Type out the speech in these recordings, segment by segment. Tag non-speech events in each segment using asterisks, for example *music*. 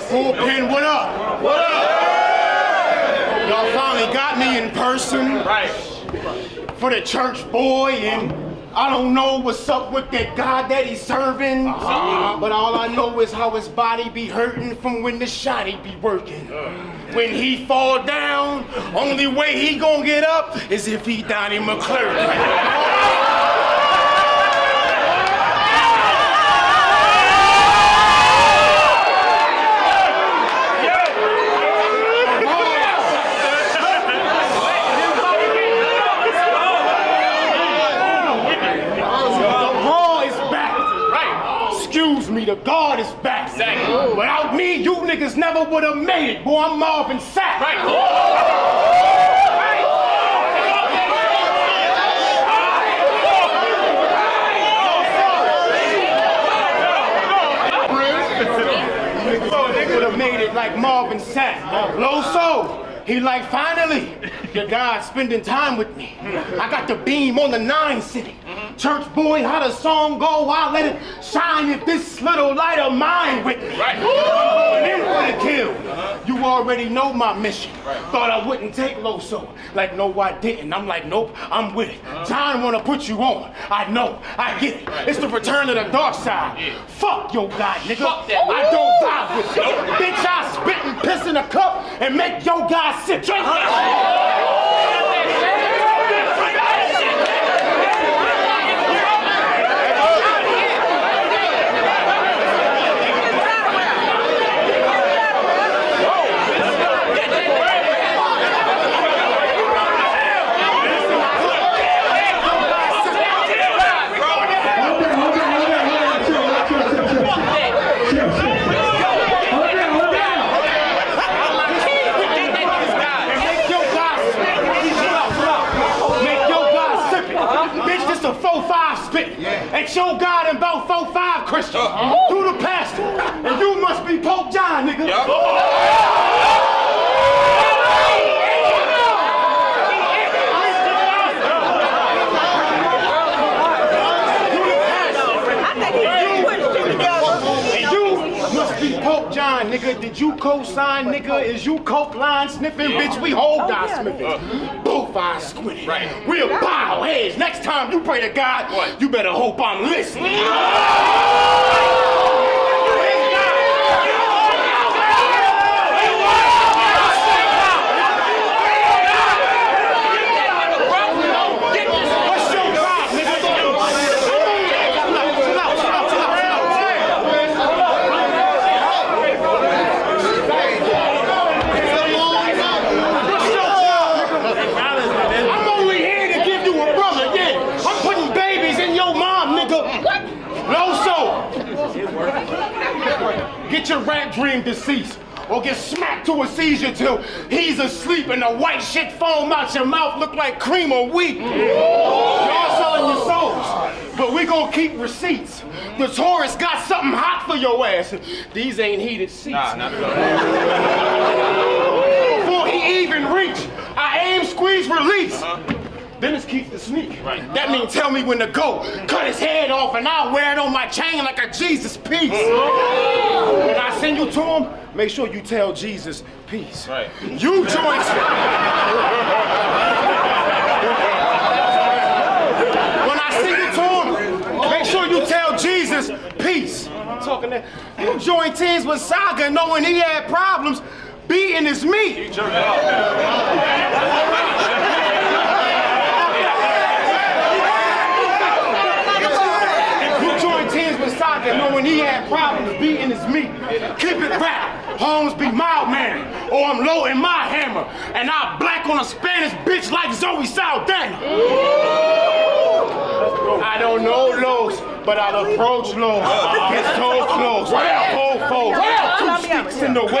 Bullpen, what up? What up? Y'all finally got me in person. Right. For the church boy, and I don't know what's up with that God that he's serving. Uh-huh. But all I know is how his body be hurting from when the shotty be working. Uh. When he fall down, only way he gonna get up is if he Donnie McClurkin. *laughs* The Raw is back. Right. Excuse me, the guard is back. Exactly. Without me, you niggas never would have made it. Boy, I'm Marvin Sapp. Right. Nigga would have made it like Marvin Sapp. Loso, he like, finally, the guy spending time with me. I got the beam on the nine city. Church boy, how the song go? I'll let it shine if this little light of mine with me. Right. In for the kill. You already know my mission. Thought I wouldn't take low Loso. Like, no, I didn't. I'm like, nope, I'm with it. Uh-huh. John wanna put you on. I know, I get it. It's the return of the dark side. Fuck your God, nigga. Fuck that. I don't vibe with you. Bitch, I spit and piss in a cup and make your God sit. Drink. Make your guy spit. Chill out, chill out. Make your guy sip it. Bitch, this a 4-5 spit. Ain't your God in about 4-5 Christian. You the pastor. And you must be Pope John, nigga. And you must be Pope John, nigga. Did you co-sign, nigga? Is you coke line sniffing? Bitch, we hold our oh, sniffing. Both eyes squinting. Right. We'll bow heads. Next time you pray to God, What? you better hope I'm listening. *laughs* What's your God, nigga? Chill out, chill out, chill out, chill out, chill out. I'm only here to give you a brother, yeah. I'm putting babies in your mom, nigga. Loso. Get your rap dream deceased. Or get smacked to a seizure till he's asleep and the white shit foam out your mouth look like cream or wheat. Y'all selling your souls, but we gonna keep receipts. The tourist got something hot for your ass. These ain't heated seats. Nah, not. Before he even reach, I aim, squeeze, release. Then it's keep the sneak. Right. That means tell me when to go. Cut his head off and I'll wear it on my chain like a Jesus piece. When I send you to him, make sure you tell Jesus peace. Right. You joints. when I send you to him, make sure you tell Jesus peace. I'm talking that. You join teams with Saga knowing he had problems. Beating his meat. You joined teams with Saga knowing he had problems beating his meat. Keep it rap. Holmes be mild man, or I'm low in my hammer, and I black on a Spanish bitch like Zoe Saldana. I don't know Los, but I'll approach Los. Get so close. Hold folks. Two sticks in the way.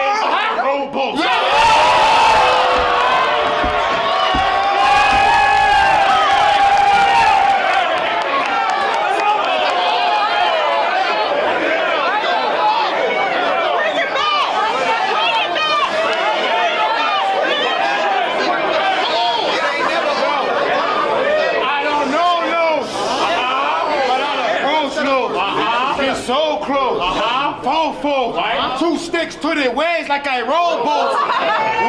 Rowboats. I don't know Los, but I'll approach Los. Get so close. Uh-huh. Fofo, two sticks to their waist like I roll balls.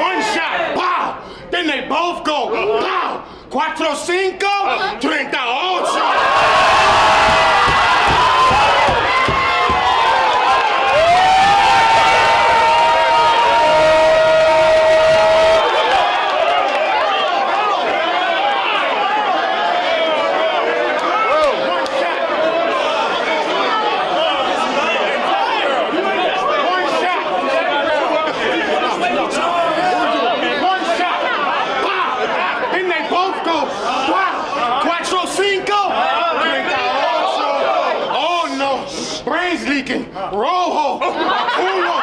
One shot, pow. Then they both go, uh-huh. pow. Cuatro, cinco, uh-huh. treinta ocho. One shot. One shot. One shot. Pow. Then they both go. Wow. Cuatro cinco. Treinta ocho. Oh no. Brains leaking. Rojo. Culo.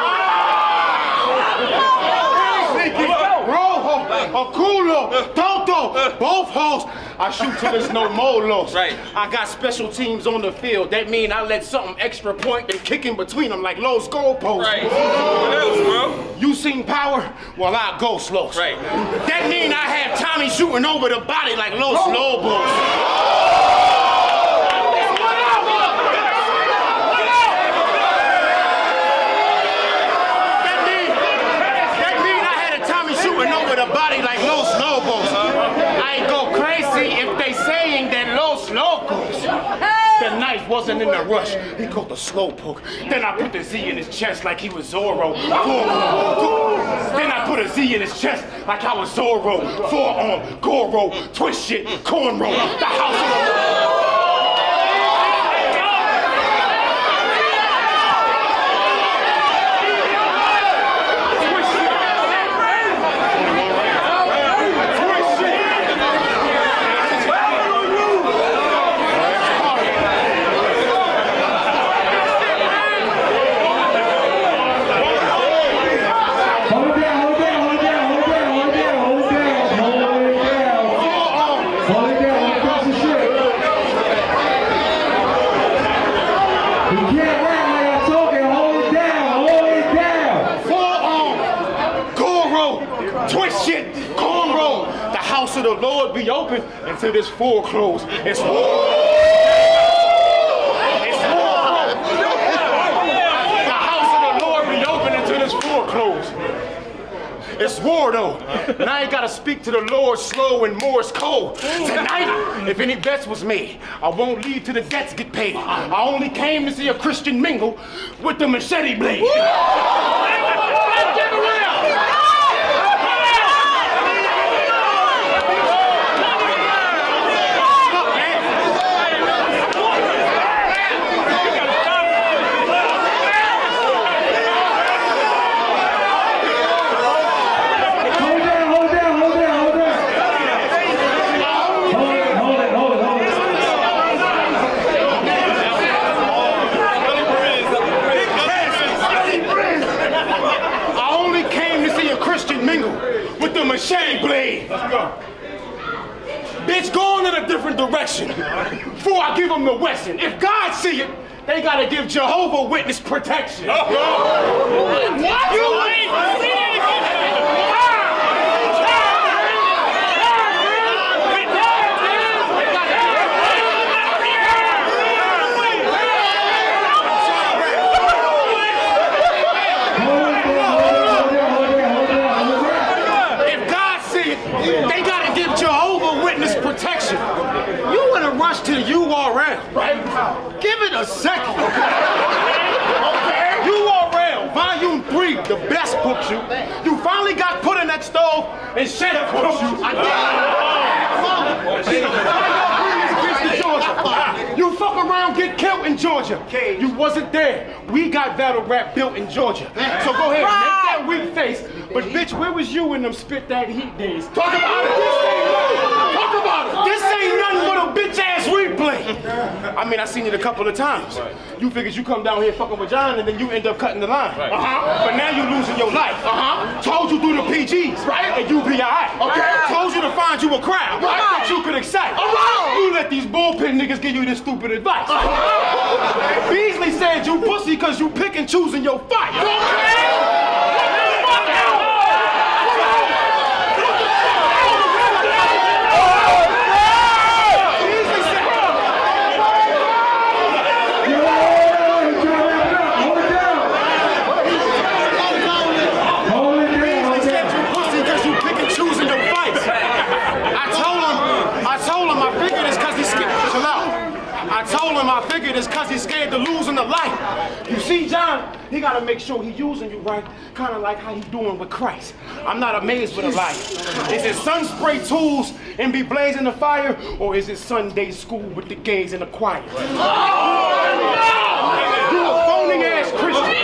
Brains leaking. Rojo. A culo. Toto. Uh. Both hoes. I shoot till there's no more loss. Right. I got special teams on the field. That mean I let something extra point and kick in between them like Lowe's goalposts. Right. What else, bro? You seen power? Well, I go slow. Right. That mean I have Tommy shooting over the body like Los Lobos. That mean, that mean I had a Tommy shooting over the body like Los Lobos. I go crazy if they saying that Los Locos. The knife wasn't in a rush. He caught the slow poke. Then I put the Z in his chest like he was Zorro. Forearm. Then I put a Z in his chest like I was Zorro. Forearm, Goro, twist shit, cornrow. The house of the Twist shit. Twist shit. Hold it down, hold it down, hold it down, hold it down, hold it down, hold it down, hold it down. Forearm. Hold it down, don't cross the shit. You can't rap like I'm talking, hold it down, hold it down. forearm, Goro, twist shit, cornrow. The house of the Lord be open until this foreclosed. It's war. It's war. The house of the Lord be open until this foreclosed. It's war though. Now you gotta speak to the Lord slow and Morse code. Tonight, if any bets was made, I won't leave till the debts get paid. I only came to see a Christian mingle with the machete blade. Hold it down, hold it down, hold it down, hold it down. Hold it, hold it, hold it, hold it. I only came to see a Christian mingle with the machete blade. Let's go. Bitch, going in a different direction before I give them the Wesson. If God see it, they gotta give Jehovah Witness protection. Oh, what? You ain't seen Hold it down, hold it down, hold it down, hold it down, hold it down. If God see it, they gotta give Jehovah Witness protection. You in a rush to the URL, right? Give it a second. URL, volume three, the best books you. You finally got put in that stove and shut up books you. I did. Georgia. You fuck around, get killed in Georgia. You wasn't there. We got battle rap built in Georgia. So go ahead, make that weak face. But bitch, where was you in them spit that heat days? Talk about it. This ain't nothing. Talk about it. This ain't nothing but a bitch ass I mean, I seen it a couple of times. You figured you come down here fucking with John and then you end up cutting the line. Uh-huh. But now you losing your life. Uh-huh. Told you do the PGs, right? And you be alright. Okay. Told you to find you a crowd right. that you could excite. All right. You let these bullpen niggas give you this stupid advice. Uh-huh. Beasley said you pussy because you pick and choosing your fight. Beasley said, Yo, hold it down, hold it down, hold it down. it's cause he's scared to losing the light. You see, John, gotta make sure he using you right, kinda like how he doing with Christ. I'm not amazed with a light. Is it sun spray tools and be blazing the fire, or is it Sunday school with the gays and the choir? You a phony ass Christian.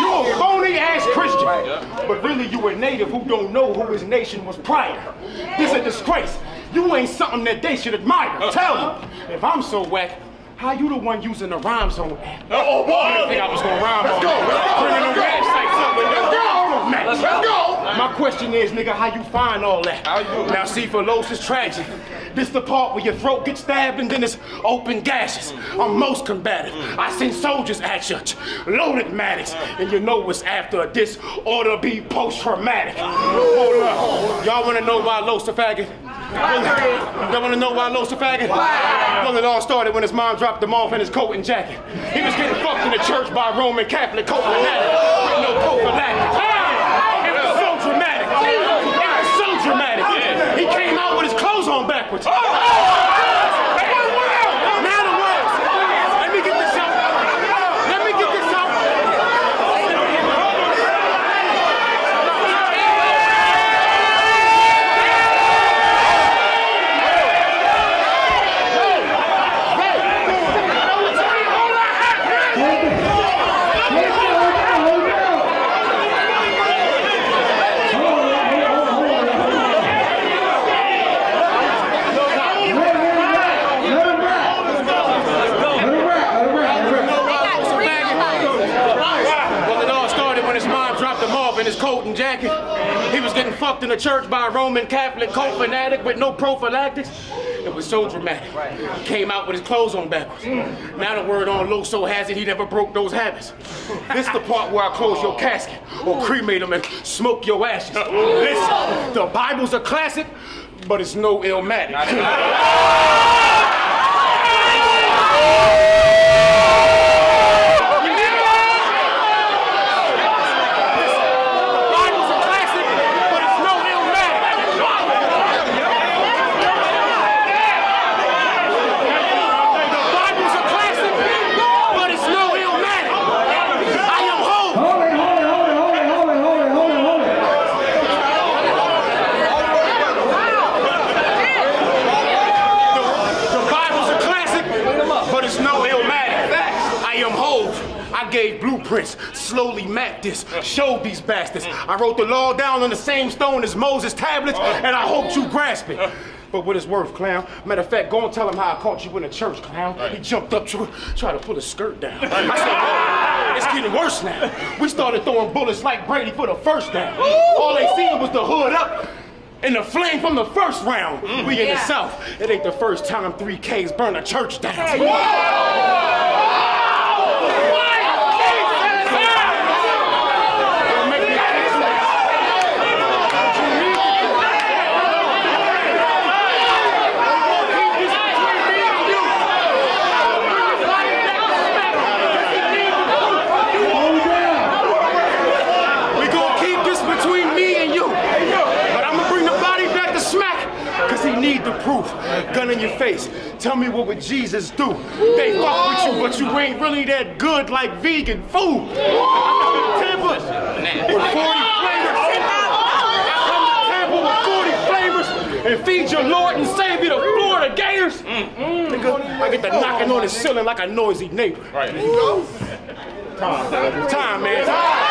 You a phony ass Christian. But really you a native who don't know who his nation was prior. This is a disgrace. You ain't something that they should admire. Tell them. If I'm so whack, how you the one using the RhymeZone app? Oh, boy. I didn't think I was gonna rhyme Let's go. Criminal websites up with no Let's go. My question is, nigga, how you find all that? How you- Now see, for Los is tragic. This the part where your throat gets stabbed and then it's open gashes. I'm most combative. I send soldiers at you, loaded Maddox, and you know what's after this ought to be post-traumatic. Hold up. Y'all wanna know why Los a faggot? Y'all wanna know why Los a faggot? Well, it all started when his mom dropped him off in his coat and jacket. He was getting fucked in the church by a Roman Catholic coat fanatic with no prophylactics. It was so dramatic. It was so dramatic. He came out with his clothes on backwards. Oh! Now the words. Let me get this out. Let me get this out. Well, it all started when his mom dropped him off in his coat and jacket. He fucked in the church by a Roman Catholic cult fanatic with no prophylactics. It was so dramatic. He came out with his clothes on backwards. Now the word on Loso has it he never broke those habits. This is the part where I close your casket or cremate him and smoke your ashes. Listen, the Bible's a classic, but it's no Illmatic. *laughs* The Bible's a classic, but it's no Illmatic. The Bible's a classic, but it's no Illmatic. I am Hove. Hold it, hold it, hold it, hold it, hold it, hold it, hold it, hold it. The Bible's a classic, but it's no Illmatic. I am Hove. I gave blueprints, slowly mapped this, showed these bastards. I wrote the law down on the same stone as Moses' tablets, and I hope you grasp it. But what it's worth, clown. Matter of fact, go and tell him how I caught you in the church, clown. He jumped up to tried to pull his skirt down. I said, "Oh, it's getting worse now. We started throwing bullets like Brady for the first down. All they seen was the hood up. And the flame from the first round. We in the South. It ain't the first time three Ks burn a church down. Don't make me kiss that. Hold it down. We gonna keep this between me and you. But I'm gonna bring the body back to smack. Cause he need the proof. Gun in your face. Tell me what would Jesus do? They fuck with you, but you ain't really that good like vegan food. Tampa with 40 flavors. Tampa with 40 flavors and feed your Lord and Savior the Florida Gators. Nigga, I get to knocking on the ceiling like a noisy neighbor. Right. Time, man. Time.